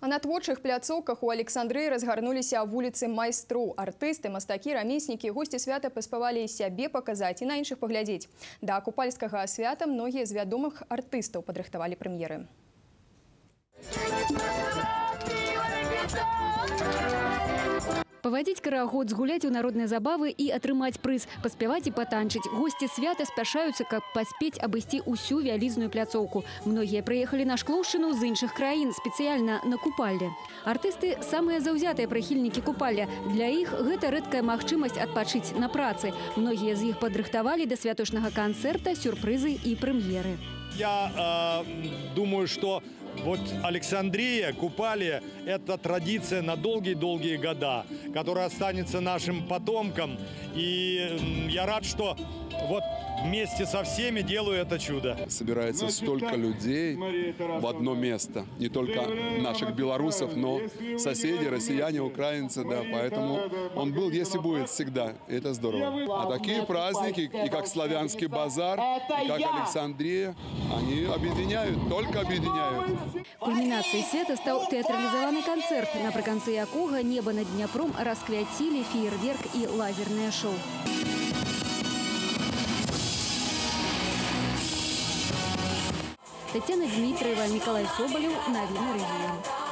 А на творчых пляцоўках у Александрыі разгарнуліся вуліцы майстроў. Артысты, мастакі, рамеснікі, госці свята паспявалі і сябе паказаць і на іншых паглядзець. Да купальскага свята многія з вядомых артыстаў падрыхтавалі прэм'еры. Павадзіць карагод, згуляць у народныя забавы і атрымаць прыз, паспяваць і патанчыць. Госці свята спяшаюцца, каб паспець абысці ўсю вялізную пляцоўку. Многія прыехалі на шклоўшчыну з іншых краін спецыяльна на купалле. Артысты самыя заўзятыя прыхільнікі купалля. Для іх гэта рэдкая магчымасць адпачыць на працы. Многія з іх падрыхтавалі да святочнага канцэрта, сюрпрызы і прэм'еры. Я э, думаю, что вот Александрия, Купали – это традиция на долгие-долгие года, которая останется нашим потомкам. И я рад, что вот вместе со всеми делаю это чудо. Собирается столько людей в одно место. Не только наших белорусов, но соседи, россияне, украинцы, да. Поэтому он был, если будет, всегда. И это здорово. А такие праздники, и как славянский базар, и как Александрия, они объединяют, только объединяют. Кульмінацыяй свята стаў тэатралізаваны канцэрт, напрыканцы якога неба над Дняпром расквяцілі феерверк і лазернае шоу. Татьяна Дмитриева, Николай Соболев, Новины региона.